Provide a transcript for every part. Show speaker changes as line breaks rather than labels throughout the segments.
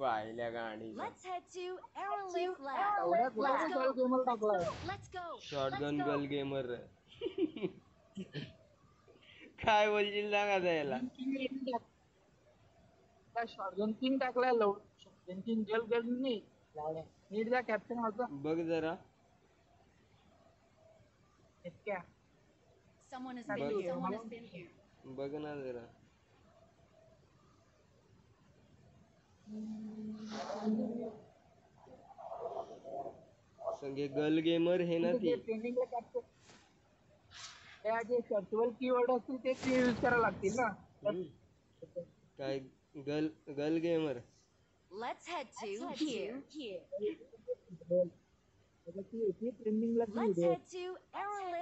गाडीचा
Let's head to Aerolith Lab.
एवढ्या कुठे गल गेमर टाकलाय
Let's go.
शॉटगन गल गेमर काय बोलशील सांग आता याला
शॉटगन किंग टाकलाय लव शॉटगन किंग गल गल नाही। नीट जा कॅप्टन होता।
बघ जरा।
इतक्या
Someone has been. Someone has been here.
बघ ना जरा। संगे गल गेमर हे ना ती
जे सर्च्युअल कीवर्ड असतील ते यूज़ करायला लागतील ना.
काय गल गल गेमर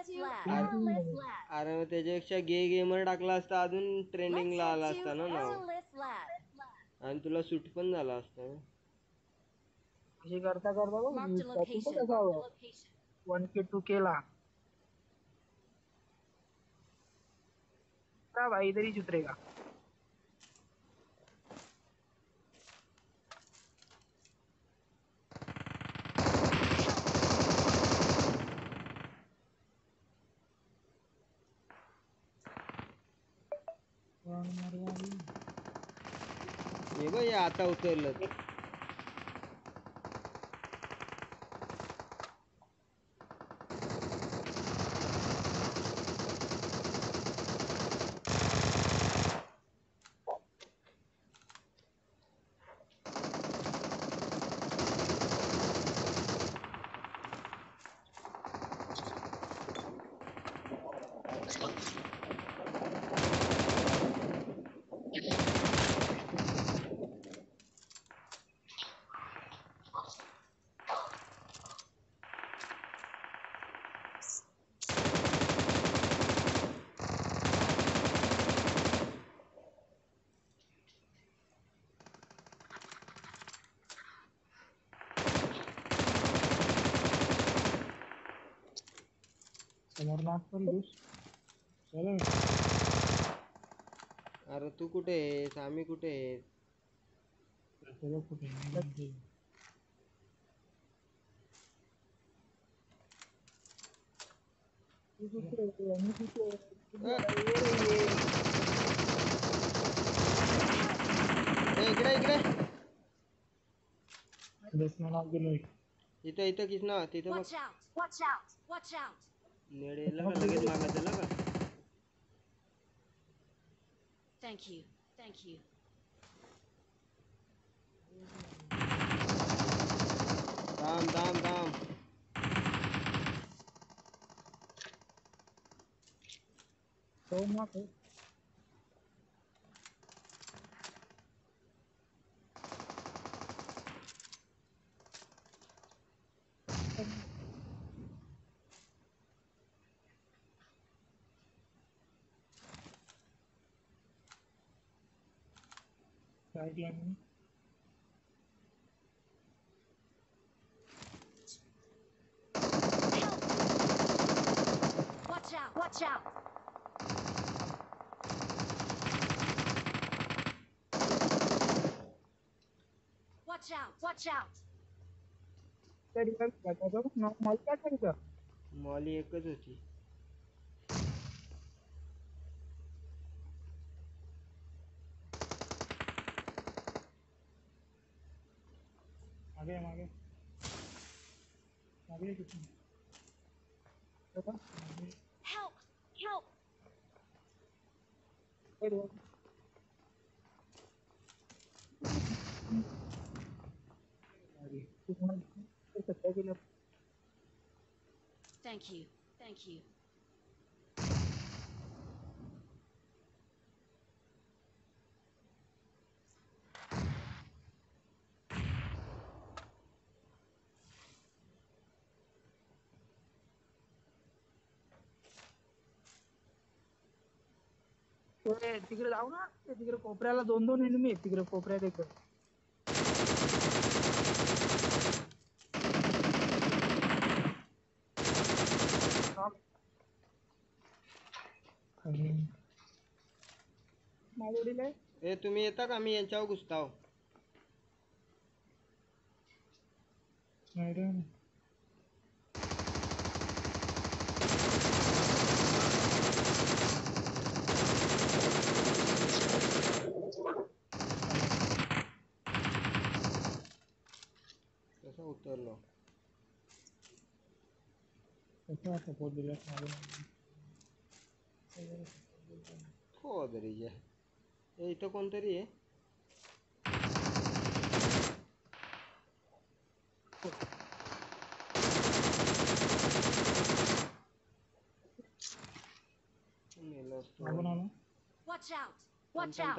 Lab. Aerolith Lab.
अरे मग त्याच्यापेक्षा गे गेमर टाकला असता अजून
Let's
ट्रेंडिंगला आला असता ना नाव. आणि तुला सूट पण झाला असता ना
करता करता बघ. तर कसा हवा. वन के टू केला का भाई इधर ही सुधरेगा
ते ग आता उचललं
समोर पण दिस चलो
अरे तू कुठे आहेस आम्ही कुठे आहेत
चलो कुठे
ए, इकडे इकडे
बेसमेंट ऑफ द नीट
इथं इथं किसना तिथं बघ
Watch out. Watch out. Watch out.
नेडे येला का लगेच मागत आला का
Thank you. Thank you.
थांब थांब थांब
तो मग काय आणि
Watch out. Watch out. Watch out. Watch out.
त्या ठिकाणी मला काय करायचं
मॉली एकच होती
मागे मागे मागे किती
Help. Help.
सध्या गेलं
Thank you. Thank you.
ते तिकडे जाऊ ना. ते तिकडे कोपऱ्याला दोन दोन एनिमी आहेत तिकडे कोपऱ्यात एक. मागवडीला
ए तुम्ही येता का? मी यांच्यावर घुसताव
नाही ઉતરલો
કેટલા તો પોદ લે ખોદરી છે এই তো
কোন তরি
Watch out! Watch out!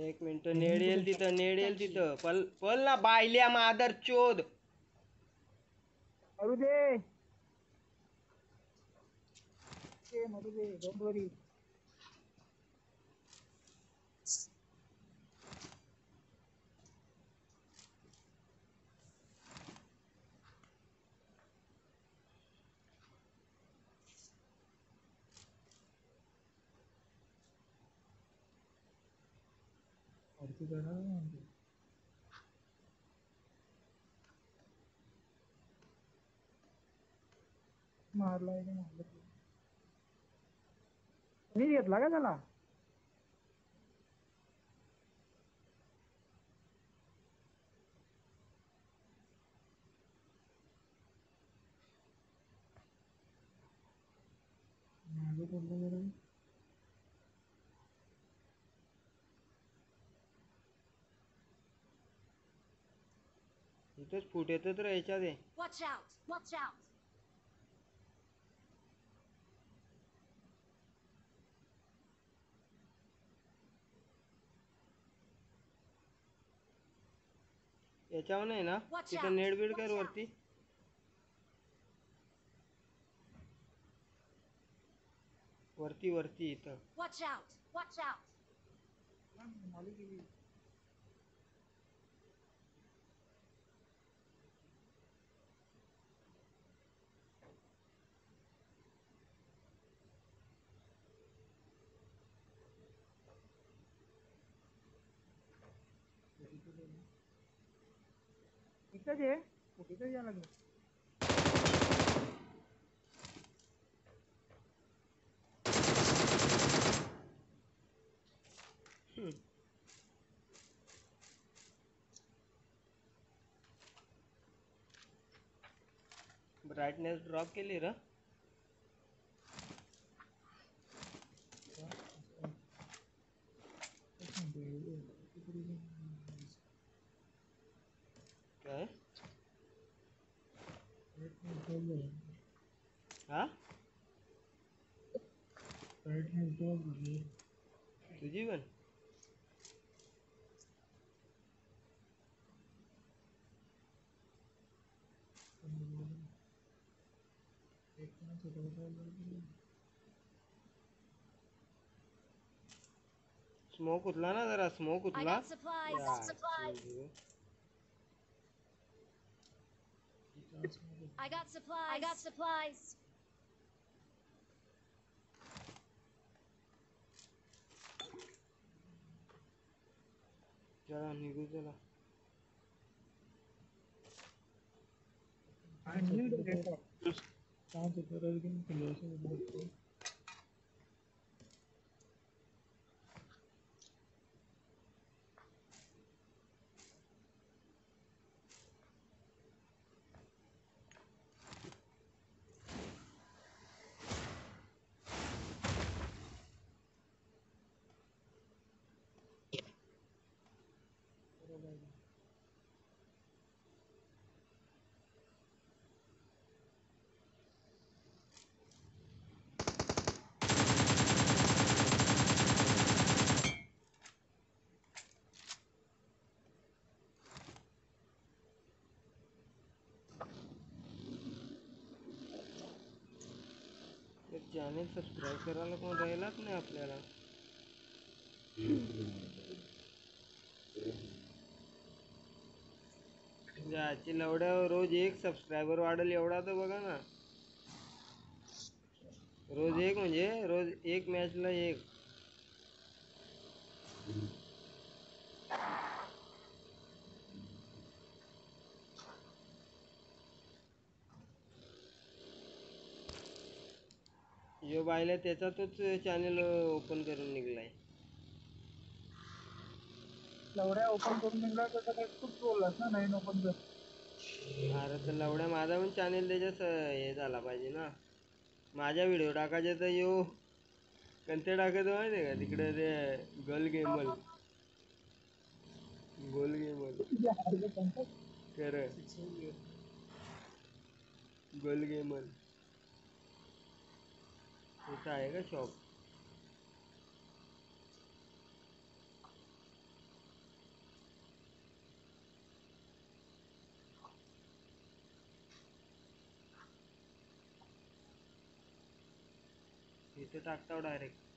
एक मिनिट नेडेल तिथं नेड तिथं पल पल ना बायल्या मादर चोद।
मरू दे ते मरू दे ಛತ್ತೀಸ್ಗಢ मारला आहे मारला मी घेतला का त्याला?
इथंच फुट येतं तर याच्यात आहे
Watch out! Watch out!
याच्यावर नाही ना
Watch
तिथं. नेट बीड कर
Watch out.
वरती वरती वरती इथं
Watch out! Watch out!
माली गेली इथंच आहे इथंच यायला लागलं
हम्म. ड्रॉप के लिए काय स्मोक उतला ना जरा स्मोक उतला I
got supplies.
I got
supplies.
चला निकल चला
I need a Sounds like a
relevant conversation with my friend. Channel subscribe करायला कोण राहिलाच नाही आपल्याला रोज एक सबस्क्रायबर वाढेल एवढा तर बघा ना। रोज एक म्हणजे रोज एक मॅचला एक। यो बायला त्याचा तोच चॅनल ओपन करून निघलाय.
लवड्या ओपन करून निघला तर काय खूप बोललास ना ओपन कर
अरे तर लवड्या माझा पण चॅनल त्याच्यात हे झाला पाहिजे ना. माझ्या व्हिडिओ टाकायचे तर यो कोणते टाकायचं माहिती का? तिकडे ते गल गेमल गोल गेमल खरं. गोल गेमल इथं आहे का शॉप इथे टाकताव डायरेक्ट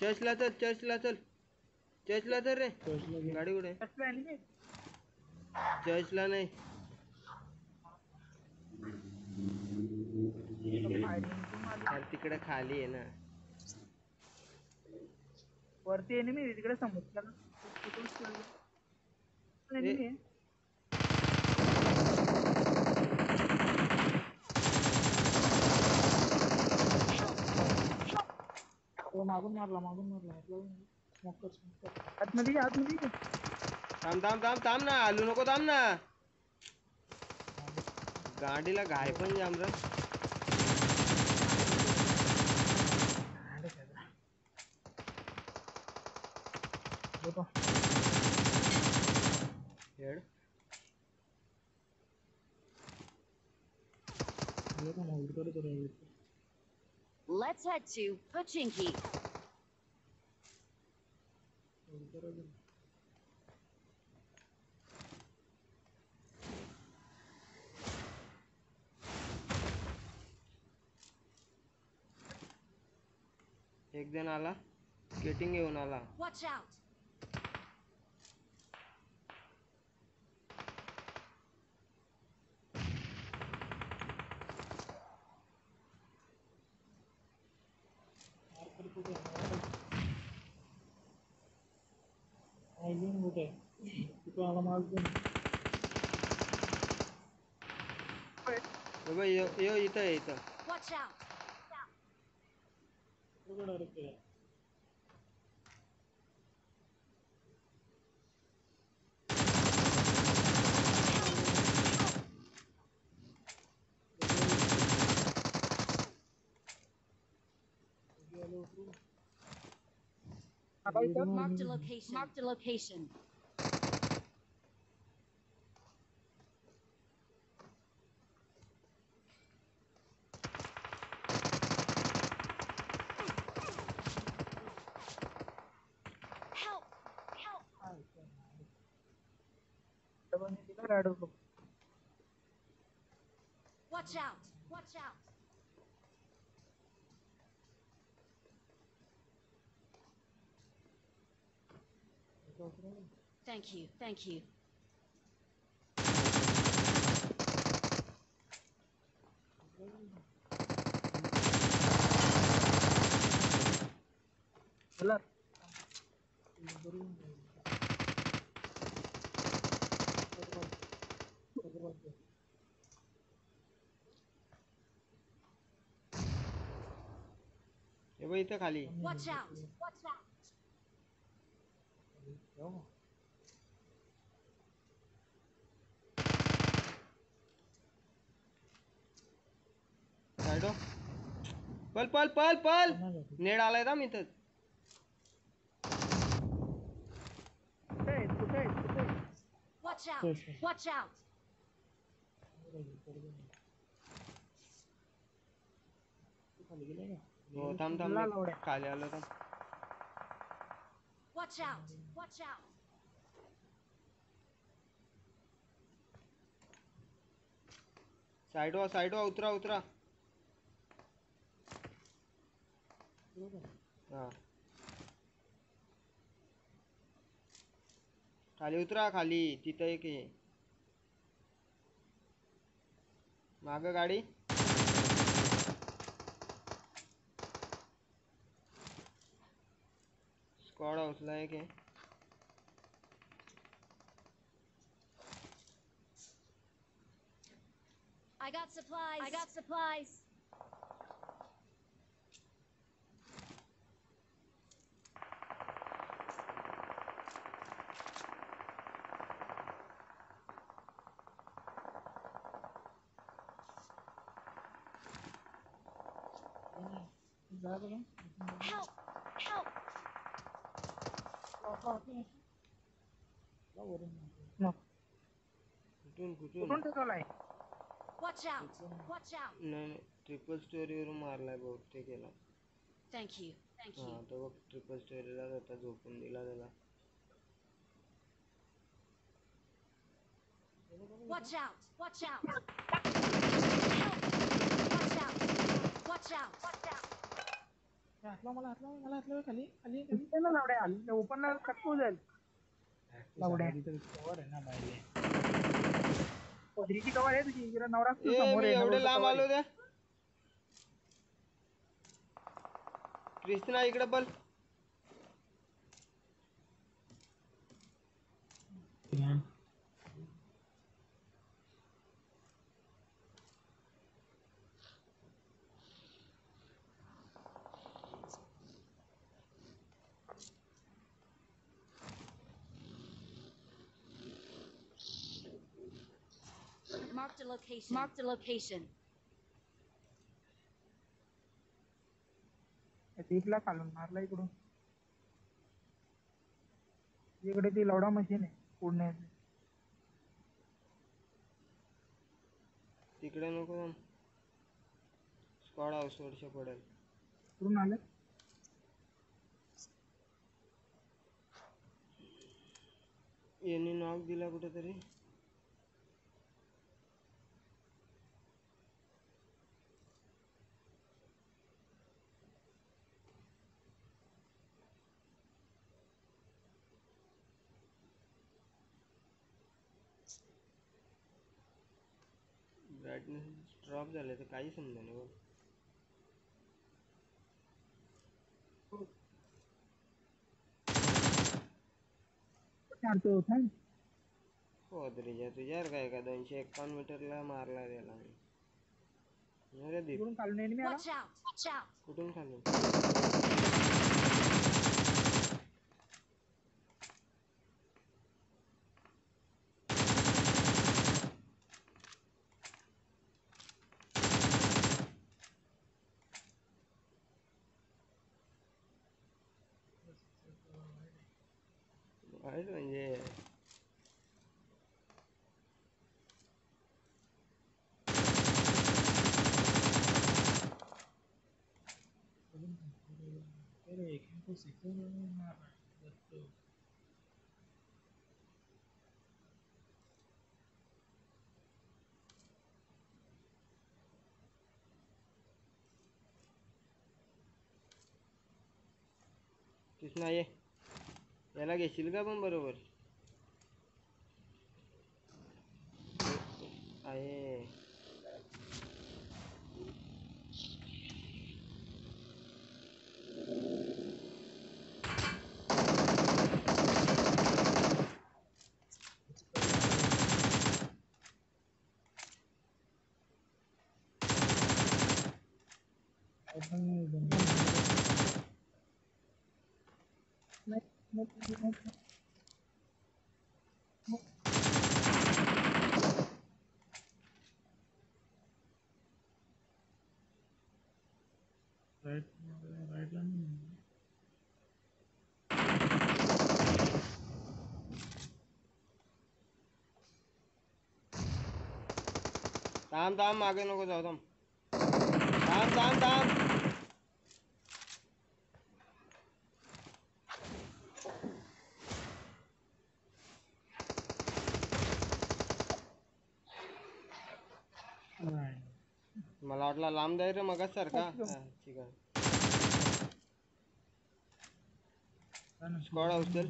चर्चला चल चर्चला चल. चर्चला चल रे. गाडी कुठे? आहे? चर्चला नाही. तिकडे खाली आहे ना.
वरती एनिमी तिकडे समुद्राला enemy आहे. मागून मारला मागून मारला स्मोकर स्मोकर आतमध्ये ये, आतमध्ये ये.
थांब थांब थांब थांब ना आलू नको थांब ना गाडीला घाय पण जाम रे. हेड
बघा ना, उलटं करत राहिलं.
Let's head to Pochinki.
उलटं करत राहिलं.
एक जण आला स्केटिंग घेऊन आला
Watch out. Watch out.
Burada irukke.
Marked a location. Marked a location. Watch out! Watch out! Thank you, thank you.
Hello.
हे बघ इथं खाली
Watch out! Watch out!
साईडो पल पल पल पल नेड आलाय ना?
कुठे आहेत?
Watch out! Watch out!
हो थांब थांब
ला
मी
लावड्या.
खाली आलो थांब
Watch out! Watch out!
साईडो साईडो उतरा उतरा हा खाली उतरा खाली तिथं एक आहे माग गाडी स्क्वाड हाऊसला है क्या
I got supplies. I got supplies. Watch out! Watch out!
नाही ट्रिपल स्टोरीवरून मारलाय बहुतेक याला
Thank you. Thank
हा
you.
तो बघ ट्रिपल स्टोरीला होता झोपून दिला त्याला
Watch out! Watch out! Help! Watch out! Watch out! Watch out!
Hatla मला हातला मला हातला खाली खाली खाली ना लावड्या ओपन ला कटकू जाईल लावड्या कवर आहे ना बाहेर पदरीची कवर आहे तुझी. जरा नवरा समोर आहे
एवढे लांब आलो. द्या क्रिस्tina इकडे बल.
Marked a location. Marked a location.
दीपला खालून मारला इकडून. इकडे ती लवडा मशीन आहे पुढण्याची
तिकडे नको. स्क्वॉड हाऊस वरच्या पडेल.
कुठून आले.
यांनी नॉक दिला कुठेतरी. ब्राईटनेस ड्रॉप झाले तर काही समजा नाही
मारतो थांब
हो। तुझ्यावर काय का दोनशे एकावन्न मीटरला मारला त्याला मी। अरे दीप।
इकडून खालून? phải là
về cái này không
có gì có mà
được được Здесь на
Е. ये याला घेशील का पण बरोबर? आहे.
Right,
थांब थांब मागे नको जाऊ थांब थांब थांब थांब मला वाटला लांब जाईल रे मग सारखा ठीक आहे. स्कॉड हाऊस चल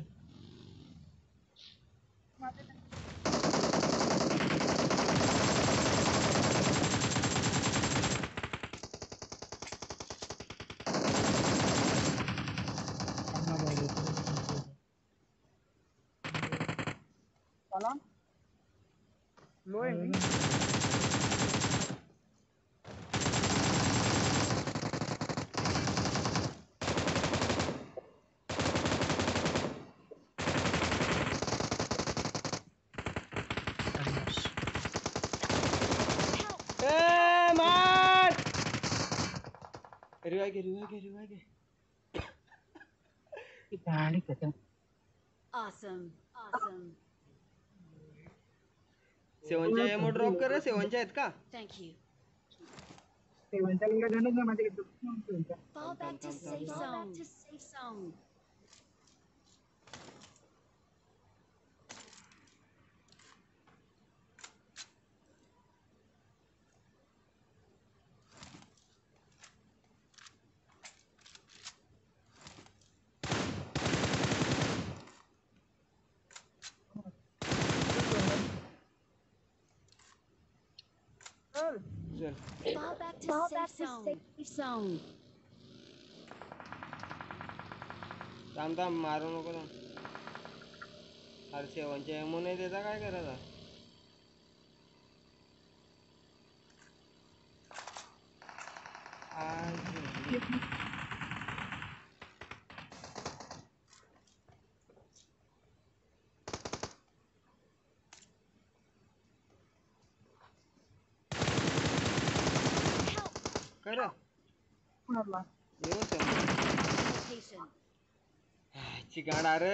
चांगला ball आहे.
चला लो आहे मी
Adios.
Help!
ए मार घे रिवाय घे
गाडी खतम
Awesome. Awesome.
सेवनच्या एमो ड्रॉप कर सेवनच्या आहेत का
Thank you.
सेवनच्या लिंगा टू सेफ़ माझ्याकडे सेवनच्या.
Fall back to
Fall
safe
back
zone. to safe zone.
थांब थांब मारू नको थांब अरे सेवनच्या एमो नाही देता काय करायचा आज
Espera.
Normal.
Eu
não sei.
Ai,
te ganharam.